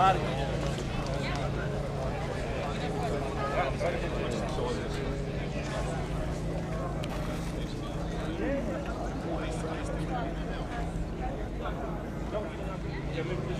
Marques. Thank you.